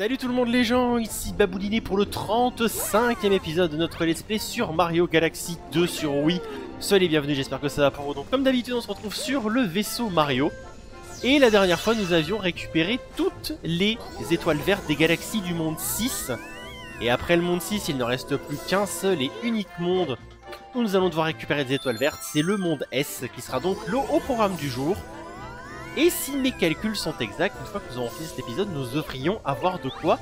Salut tout le monde les gens, ici Babouliné pour le 35e épisode de notre let's play sur Mario Galaxy 2 sur Wii. Soyez les bienvenus, j'espère que ça va pour vous. Donc comme d'habitude on se retrouve sur le vaisseau Mario. Et la dernière fois nous avions récupéré toutes les étoiles vertes des galaxies du monde 6. Et après le monde 6 il ne reste plus qu'un seul et unique monde où nous allons devoir récupérer des étoiles vertes. C'est le monde S qui sera donc le haut programme du jour. Et si mes calculs sont exacts, une fois que nous aurons fini cet épisode, nous devrions avoir de quoi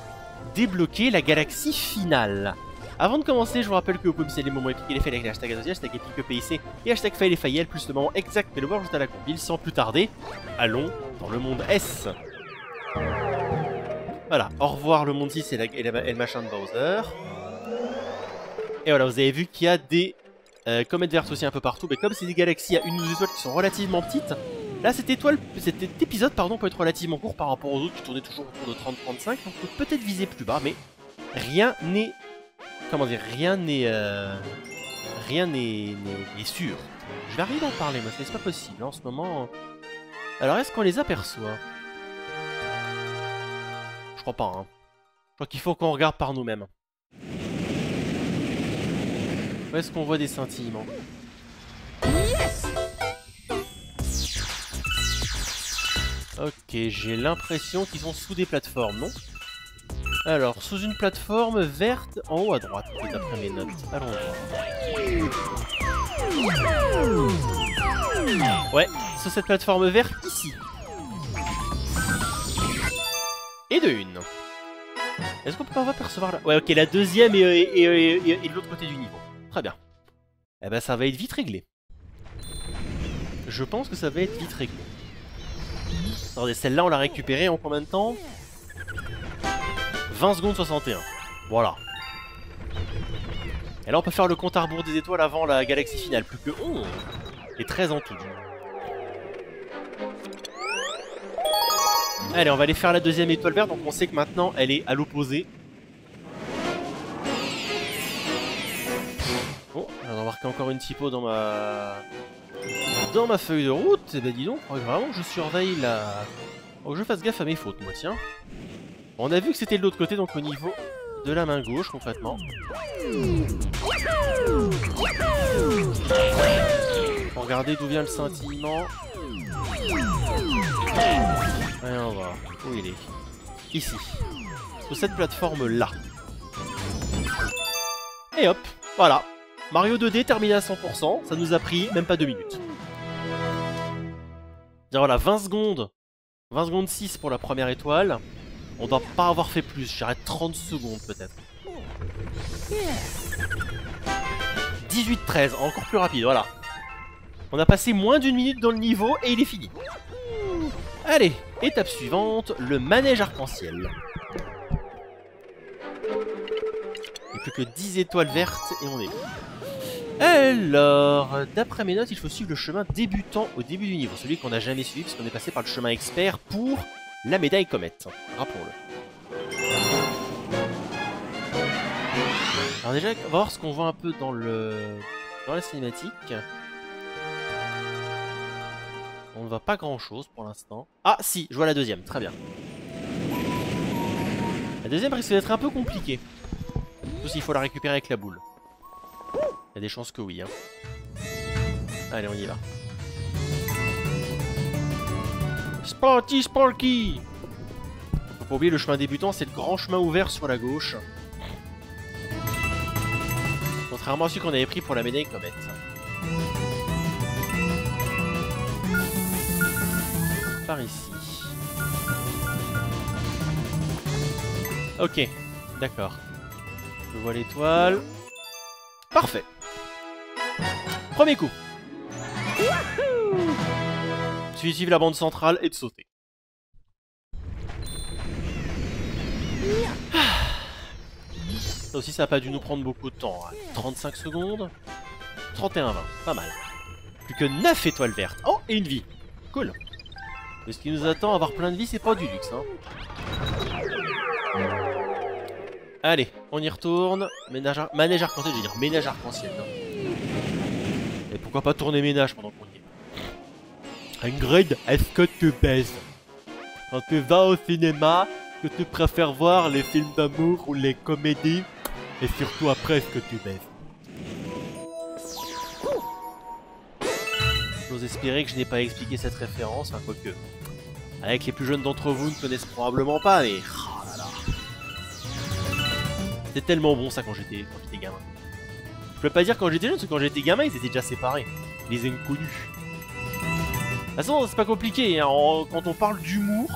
débloquer la galaxie finale. Avant de commencer, je vous rappelle que vous pouvez me les moments épiques et les faits avec les hashtags hashtag épique et hashtag fail et fail, plus le moment exact et le voir juste à la compile. Sans plus tarder, allons dans le monde S. Voilà, au revoir le monde 6 et, le machin de Bowser. Et voilà, vous avez vu qu'il y a des euh, comètes vertes aussi un peu partout, mais comme c'est des galaxies à une ou deux étoiles qui sont relativement petites, Là, cette étoile, cet épisode pardon, peut être relativement court par rapport aux autres qui tournaient toujours autour de 30-35, donc on peut peut-être viser plus bas, mais rien n'est... Comment dire Rien n'est... Euh, rien n'est sûr. Je vais arriver à en parler, mais c'est pas possible en ce moment. Alors, est-ce qu'on les aperçoit? Je crois pas, hein. Je crois qu'il faut qu'on regarde par nous-mêmes. Où est-ce qu'on voit des scintillements? Ok, j'ai l'impression qu'ils sont sous des plateformes, non? Alors, sous une plateforme verte en haut à droite, d'après mes notes. Allons voir. Ouais, sur cette plateforme verte ici. Et de une. Est-ce qu'on peut pas apercevoir là Ouais, ok, la deuxième et, et de l'autre côté du niveau. Très bien. Eh ben, ça va être vite réglé. Je pense que ça va être vite réglé. Attendez, celle-là, on l'a récupérée en combien de temps? 20 secondes 61. Voilà. Et là, on peut faire le compte à rebours des étoiles avant la galaxie finale. Plus que 11. Et 13 en tout. Allez, on va aller faire la deuxième étoile verte. Donc on sait que maintenant, elle est à l'opposé. Va marquer encore une typo dans ma dans ma feuille de route, et eh ben dis donc, vraiment je surveille la... Que je fasse gaffe à mes fautes, moi, tiens. On a vu que c'était de l'autre côté, donc au niveau de la main gauche, concrètement. Pour regarder d'où vient le scintillement. Allez, on va Où il est Ici. Sur cette plateforme-là. Et hop, voilà. Mario 2D terminé à 100%, ça nous a pris même pas 2 minutes. Voilà, 20 secondes. 20 secondes 6 pour la première étoile. On doit pas avoir fait plus, j'arrête 30 secondes peut-être. 18-13, encore plus rapide, voilà. On a passé moins d'une minute dans le niveau et il est fini. Allez, étape suivante, le manège arc-en-ciel. Il n'y a plus que 10 étoiles vertes et on est alors, d'après mes notes, il faut suivre le chemin débutant au début du niveau, celui qu'on n'a jamais suivi parce qu'on est passé par le chemin expert pour la médaille comète. Rappelons-le. Alors déjà, on voir ce qu'on voit un peu dans le dans la cinématique. On ne voit pas grand-chose pour l'instant. Ah si, je vois la deuxième, très bien. La deuxième risque d'être un peu compliquée. Surtout s'il faut la récupérer avec la boule. Y a des chances que oui. Hein. Allez, on y va. Sparky, Sparky Faut pas oublier, le chemin débutant, c'est le grand chemin ouvert sur la gauche. Contrairement à celui qu'on avait pris pour la médaille comète. Par ici. Ok, d'accord. Je vois l'étoile. Parfait. Premier coup. Suivre la bande centrale et de sauter. Ça aussi, ça n'a pas dû nous prendre beaucoup de temps. 35 hein. secondes. 31-20. Pas mal. Plus que 9 étoiles vertes. Oh, et une vie. Cool. Mais ce qui nous attend, avoir plein de vie, c'est pas du luxe. Hein. Allez, on y retourne. Ménage, arc-en-ciel, je veux dire ménage arc-en-ciel. Pourquoi pas tourner ménage pendant qu'on y est Ingrid, est-ce que tu baises? Quand tu vas au cinéma, que tu préfères voir les films d'amour ou les comédies? Et surtout après, est-ce que tu baises? J'ose espérer que je n'ai pas expliqué cette référence, enfin quoique. Avec les plus jeunes d'entre vous ne connaissent probablement pas, mais... Oh. C'était tellement bon ça quand j'étais gamin. Je peux pas dire quand j'étais jeune, parce que quand j'étais gamin, ils étaient déjà séparés. Les inconnus. De toute façon, c'est pas compliqué. hein. Quand on parle d'humour,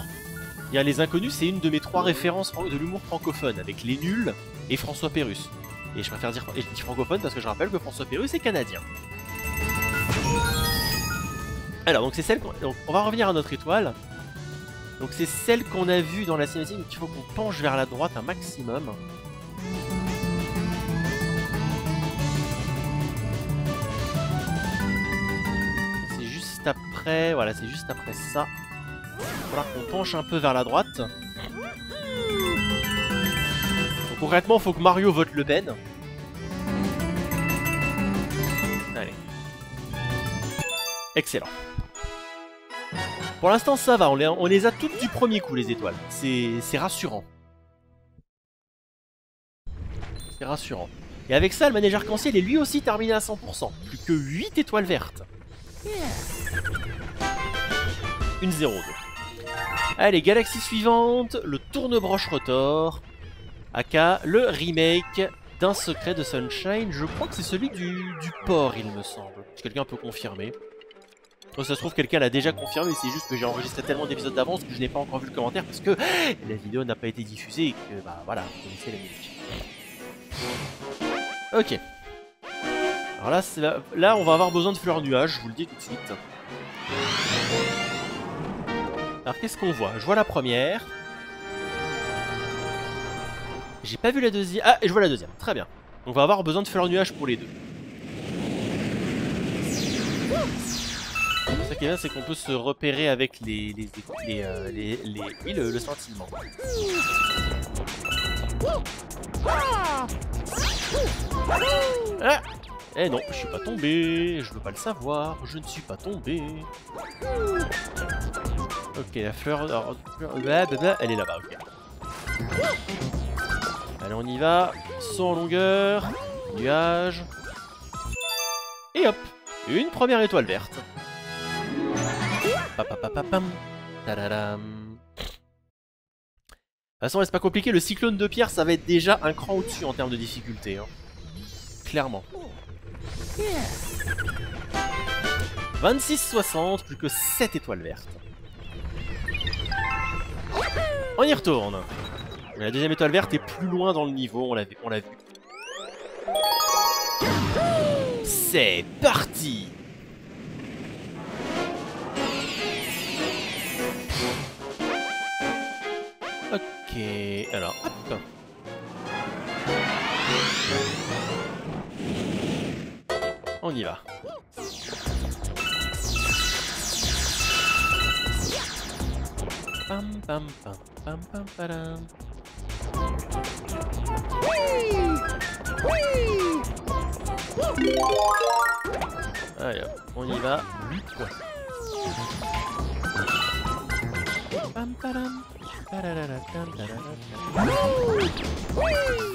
il y a Les Inconnus, c'est une de mes trois références de l'humour francophone, avec Les Nuls et François Pérus. Et je préfère dire et je dis francophone parce que je rappelle que François Pérus est canadien. Alors, donc c'est celle qu'on... on va revenir à notre étoile. Donc c'est celle qu'on a vue dans la cinématique, donc il faut qu'on penche vers la droite un maximum. Après, voilà, c'est juste après ça. Il va falloir qu'on penche un peu vers la droite. Donc concrètement, faut que Mario vote Le Pen. Allez. Excellent. Pour l'instant, ça va, on les, a toutes du premier coup, les étoiles. C'est c'est rassurant. C'est rassurant. Et avec ça, le manège arc-en-ciel est lui aussi terminé à 100%. Plus que 8 étoiles vertes. Une 0-2. Allez, galaxie suivante, le tourne-broche rotor. Aka, le remake d'un secret de Sunshine. Je crois que c'est celui du, port, il me semble. Si quelqu'un peut confirmer? Ça se trouve, quelqu'un l'a déjà confirmé, c'est juste que j'ai enregistré tellement d'épisodes d'avance que je n'ai pas encore vu le commentaire parce que la vidéo n'a pas été diffusée et que, bah voilà, vous connaissez la musique. Ok. Alors là, on va avoir besoin de fleurs nuages, je vous le dis tout de suite. Alors qu'est-ce qu'on voit? Je vois la première. J'ai pas vu la deuxième. Ah, et je vois la deuxième. Très bien. On va avoir besoin de fleurs nuages pour les deux. Ça qui est bien, c'est qu'on peut se repérer avec les les les, euh, les, les- le, le scintillement. Ah Eh non, je suis pas tombé, je veux pas le savoir, je ne suis pas tombé. Ok, la fleur, elle est là-bas, ok. Allez, on y va, en longueur, nuage. Et hop, une première étoile verte. Papapapapam, tadadam. De toute façon, c'est pas compliqué, le cyclone de pierre, ça va être déjà un cran au-dessus en termes de difficulté. hein. Clairement. 26-60, plus que 7 étoiles vertes. On y retourne. La deuxième étoile verte est plus loin dans le niveau, on l'a vu. C'est parti Ok, alors hop. Pam pam pam pam pam padam. Allez hop, on y va. 8 points. Pam padam. Padadadam, padadadam.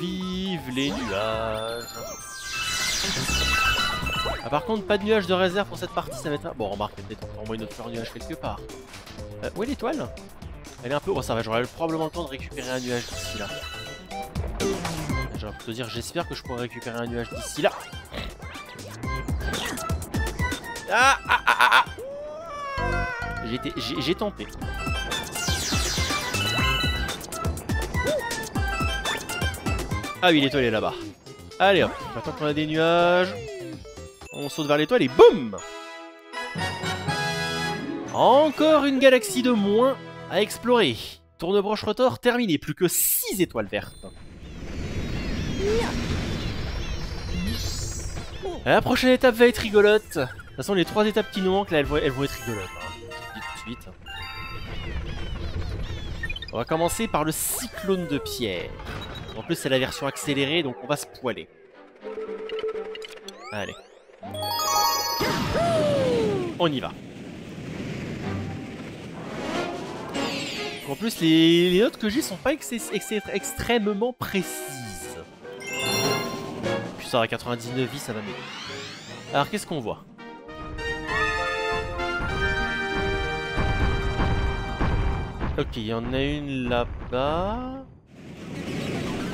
Vive les nuages ah, par contre, pas de nuages de réserve pour cette partie, ça va être... Bon, remarque, peut-être envoie une autre fleur nuage quelque part. Euh, où est l'étoile? Elle est un peu... Oh, ça va, j'aurai probablement le temps de récupérer un nuage d'ici là. J'aurais plutôt dire, j'espère que je pourrai récupérer un nuage d'ici là. Ah, ah, ah, ah, ah J'ai tenté. Ah oui, l'étoile est là-bas. Allez hop, maintenant qu'on a des nuages, on saute vers l'étoile et boum Encore une galaxie de moins à explorer. Tournebroche rotor terminé, plus que 6 étoiles vertes. La prochaine étape va être rigolote. De toute façon, les trois étapes qui nous manquent, là, elles vont, être rigolotes. hein. Tout de suite. On va commencer par le cyclone de pierre. En plus, c'est la version accélérée, donc on va se poiler. Allez. On y va. En plus, les, notes que j'ai sont pas ex- ex- extrêmement précises. Puis ça, à 99 vies, ça va m'aider. Alors, qu'est-ce qu'on voit? Ok, il y en a une là-bas.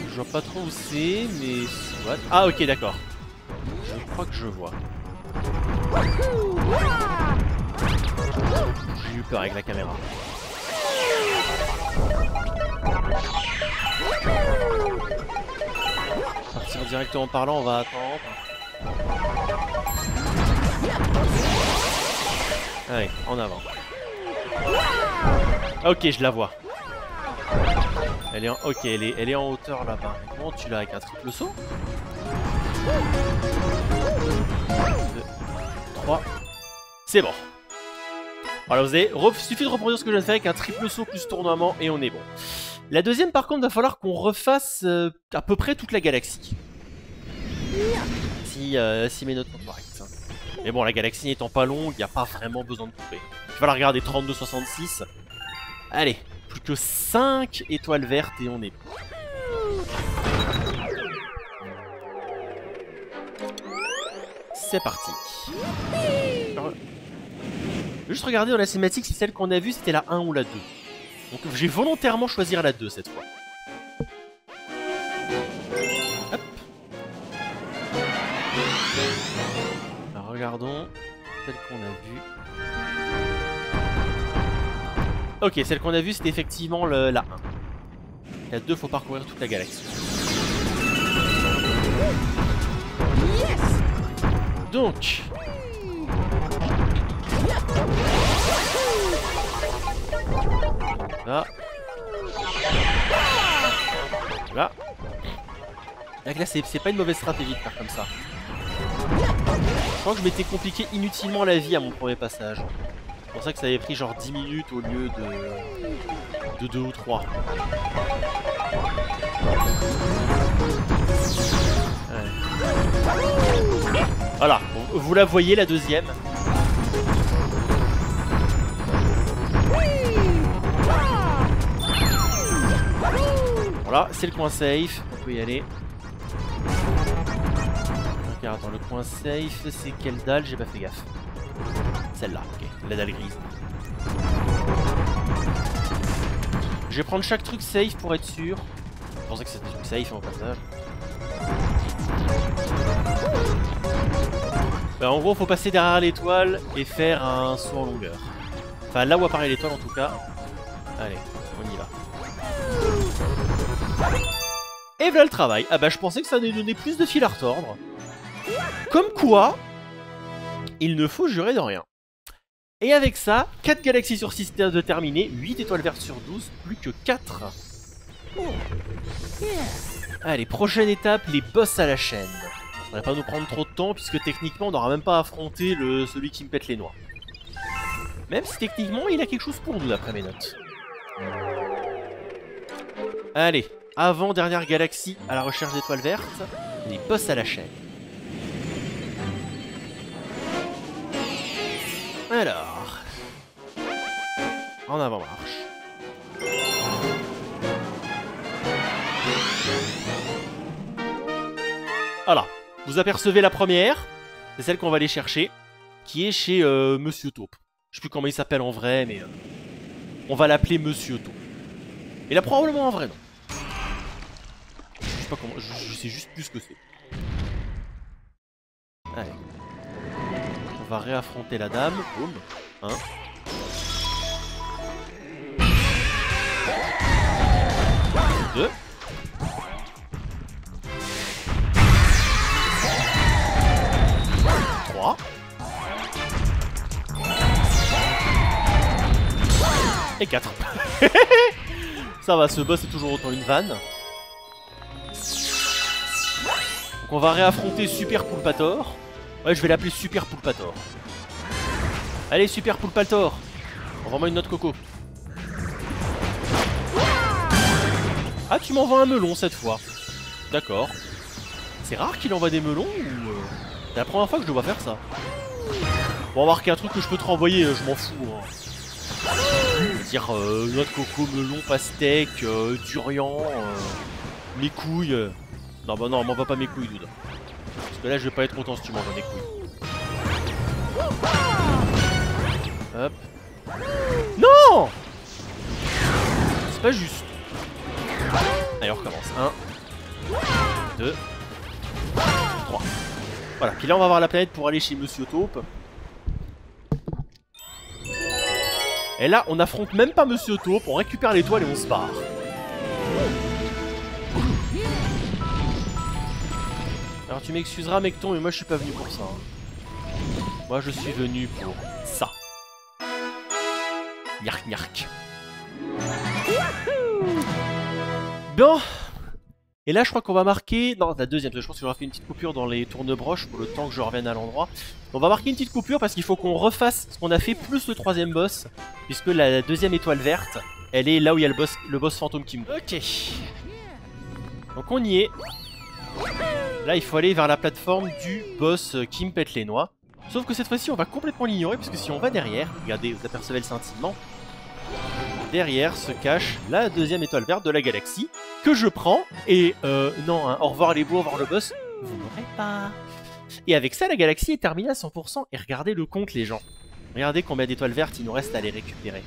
Je vois pas trop où c'est, mais. Ah, ok, d'accord. Je crois que je vois. J'ai eu peur avec la caméra. Partir directement par là, on va attendre. Allez, en avant. Ok, je la vois. Elle est en... Elle est, elle est en hauteur là-bas. Comment tu l'as avec un triple saut 2, 3. C'est bon. Voilà, vous avez... suffit de reproduire ce que je viens de faire avec un triple saut plus tournoiement et on est bon. La deuxième, par contre, va falloir qu'on refasse euh, à peu près toute la galaxie. Si, euh, si mes notes sont correctes. hein. Mais bon, la galaxie n'étant pas longue, il n'y a pas vraiment besoin de couper. Je vais la regarder 32-66. Allez, plus que 5 étoiles vertes et on est. C'est parti. Alors, juste regarder dans la cinématique si celle qu'on a vue c'était la 1 ou la 2. Donc j'ai volontairement choisir la 2 cette fois. Hop. Alors regardons celle qu'on a vue. Ok, celle qu'on a vue c'était effectivement le- la 1. La 2 faut parcourir toute la galaxie. Donc. Là. Là. Donc là, c'est pas une mauvaise stratégie de faire comme ça. Je crois que je m'étais compliqué inutilement la vie à mon premier passage. C'est pour ça que ça avait pris genre 10 minutes au lieu de, de 2 ou 3. Voilà, vous la voyez la deuxième. Voilà, c'est le coin safe, on peut y aller. Ok, attends, le coin safe, c'est quelle dalle? J'ai pas fait gaffe. Celle-là, ok, la dalle grise. Je vais prendre chaque truc safe pour être sûr. Je pensais que c'était un truc safe en passage. Bah, en gros, faut passer derrière l'étoile et faire un saut en longueur. Enfin, là où apparaît l'étoile en tout cas. Allez. Et voilà le travail. Ah bah, je pensais que ça allait donner plus de fil à retordre. Comme quoi, il ne faut jurer de rien. Et avec ça, 4 galaxies sur 6 de terminé, 8 étoiles vertes sur 12, plus que 4. Allez, prochaine étape, les boss à la chaîne. Ça va pas nous prendre trop de temps, puisque techniquement, on n'aura même pas affronté le, celui qui me pète les noix. Même si techniquement, il a quelque chose pour nous, d'après mes notes. Allez, avant-dernière galaxie à la recherche d'étoiles vertes, les boss à la chaîne. Alors... En avant marche. Voilà, vous apercevez la première, c'est celle qu'on va aller chercher, qui est chez euh, Monsieur Taupe. Je sais plus comment il s'appelle en vrai, mais euh, on va l'appeler Monsieur Taupe. Il a probablement un vrai nom. Je sais pas comment, je, sais juste plus ce que c'est. Allez. On va réaffronter la dame. Boum. Un. Deux. Trois. Et 4. Ça va, ce boss est toujours autant une vanne. Donc on va réaffronter Super Poulpator. Ouais, je vais l'appeler Super Poulpator. Allez, Super Poulpator Envoie-moi une note coco. Ah, tu m'envoies un melon cette fois. D'accord. C'est rare qu'il envoie des melons ou... euh, C'est la première fois que je le vois faire ça. Bon, remarquer un truc que je peux te renvoyer, euh, je m'en fous. hein. Dire, euh, noix de coco, melon, pastèque, durian, mes couilles. Non, bah non, m'en va pas mes couilles, dude. Parce que là, je vais pas être content si tu m'envoies mes couilles. Hop. Non C'est pas juste. Allez, on recommence. 1, 2, 3. Voilà, puis là, on va voir la planète pour aller chez Monsieur Taupe. Et là, on affronte même pas Monsieur Taupe, on récupère l'étoile et on se barre. Alors tu m'excuseras Mecton, mais moi je suis pas venu pour ça. hein. Moi je suis venu pour ça. Yark yark. Bon. Et là je crois qu'on va marquer... Non, la deuxième, parce que je pense qu'on va faire une petite coupure dans les tourne-broches pour le temps que je revienne à l'endroit. On va marquer une petite coupure parce qu'il faut qu'on refasse ce qu'on a fait plus le troisième boss. Puisque la deuxième étoile verte, elle est là où il y a le boss, le boss fantôme qui me... Ok. Donc on y est. Là, il faut aller vers la plateforme du boss euh, qui me pète les noix. Sauf que cette fois-ci, on va complètement l'ignorer, parce que si on va derrière, regardez, vous apercevez le scintillement, derrière se cache la deuxième étoile verte de la galaxie, que je prends, et euh, non, hein, au revoir les beaux, au revoir le boss, vous n'aurez pas. Et avec ça, la galaxie est terminée à 100%, et regardez le compte, les gens. Regardez combien d'étoiles vertes il nous reste à les récupérer.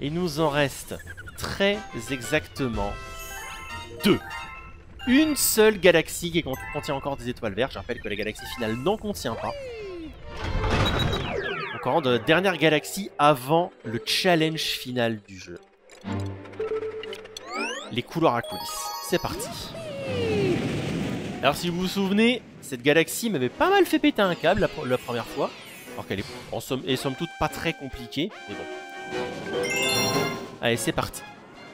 Il nous en reste très exactement deux. Une seule galaxie qui cont- contient encore des étoiles vertes. Je rappelle que la galaxie finale n'en contient pas. Encore de dernière galaxie avant le challenge final du jeu. Les couloirs à coulisses. C'est parti. Alors si vous vous souvenez, cette galaxie m'avait pas mal fait péter un câble la, première fois. Alors qu'elle est en somme, est somme toute pas très compliquée. Mais bon. Allez, c'est parti.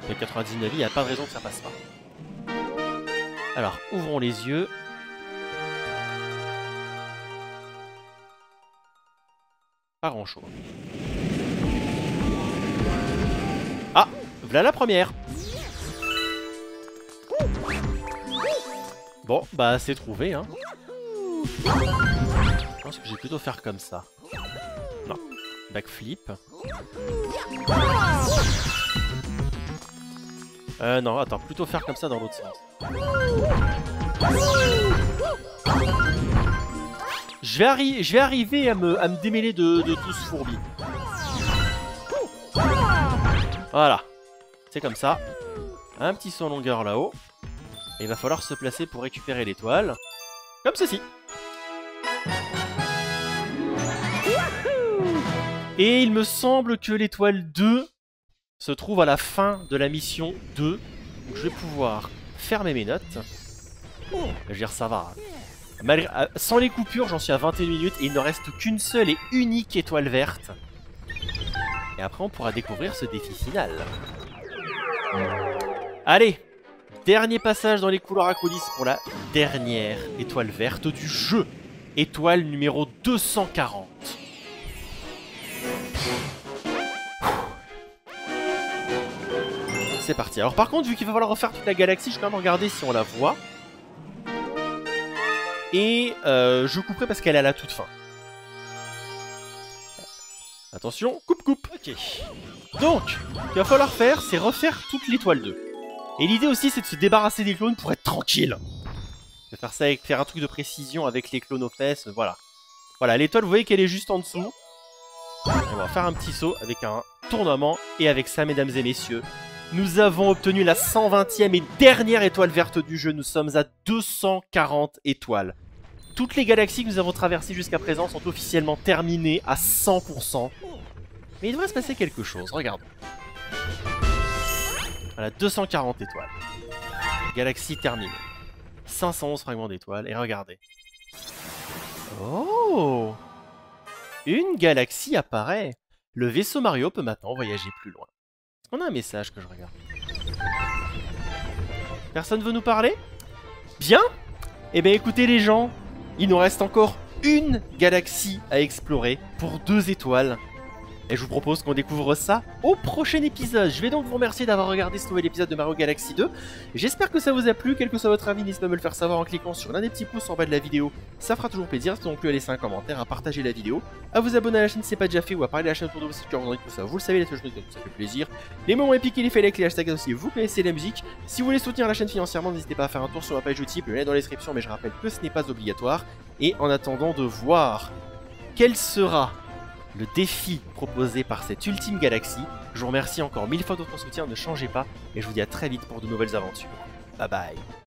Le 99 il n'y a pas de raison que ça passe pas. Alors, ouvrons les yeux. Pas grand chose. Ah, voilà la première. Bon, bah c'est trouvé, hein. Je pense que je vais plutôt faire comme ça. Non. Backflip. Euh, non, attends, plutôt faire comme ça dans l'autre sens. Je vais, arriver à me, à me démêler de, de tout ce fourbi. Voilà. C'est comme ça. Un petit saut en longueur là-haut. Et il va falloir se placer pour récupérer l'étoile. Comme ceci. Et il me semble que l'étoile 2 se trouve à la fin de la mission 2. Donc je vais pouvoir fermer mes notes. Je veux dire, ça va. Euh, sans les coupures, j'en suis à 21 minutes et il ne reste qu'une seule et unique étoile verte. Et après, on pourra découvrir ce défi final. Allez, dernier passage dans les couloirs à coulisses pour la dernière étoile verte du jeu. Étoile numéro 240. C'est parti. Alors par contre, vu qu'il va falloir refaire toute la galaxie, je vais quand même regarder si on la voit. Et euh, je couperai parce qu'elle est à la toute fin. Attention, coupe coupe. Ok. Donc, ce qu'il va falloir faire, c'est refaire toute l'étoile 2. Et l'idée aussi, c'est de se débarrasser des clones pour être tranquille. De faire ça avec faire un truc de précision avec les clones aux fesses, voilà. Voilà, l'étoile, vous voyez qu'elle est juste en dessous. On va faire un petit saut avec un tournement. Et avec ça, mesdames et messieurs, nous avons obtenu la 120e et dernière étoile verte du jeu. Nous sommes à 240 étoiles. Toutes les galaxies que nous avons traversées jusqu'à présent sont officiellement terminées à 100%. Mais il devrait se passer quelque chose, regarde. Voilà, 240 étoiles. Galaxie terminée. 511 fragments d'étoiles, et regardez. Oh Une galaxie apparaît Le vaisseau Mario peut maintenant voyager plus loin. Qu'on a un message que je regarde. Personne veut nous parler? Bien? Eh bien écoutez les gens, il nous reste encore une galaxie à explorer pour deux étoiles. Et je vous propose qu'on découvre ça au prochain épisode. Je vais donc vous remercier d'avoir regardé ce nouvel épisode de Mario Galaxy 2. J'espère que ça vous a plu, quel que soit votre avis, n'hésitez pas à me le faire savoir en cliquant sur l'un des petits pouces en bas de la vidéo. Ça fera toujours plaisir, n'hésitez non plus à laisser un commentaire, à partager la vidéo, à vous abonner à la chaîne si ce n'est pas déjà fait ou à parler de la chaîne autour de vous si as envie tout ça. Vous le savez, les touches de ça fait plaisir. Les moments épiques et les faits, les hashtags aussi, vous connaissez la musique. Si vous voulez soutenir la chaîne financièrement, n'hésitez pas à faire un tour sur ma page Utip, le lien est dans la description, mais je rappelle que ce n'est pas obligatoire. Et en attendant de voir quel sera le défi proposé par cette ultime galaxie. Je vous remercie encore mille fois de votre soutien, ne changez pas, et je vous dis à très vite pour de nouvelles aventures. Bye bye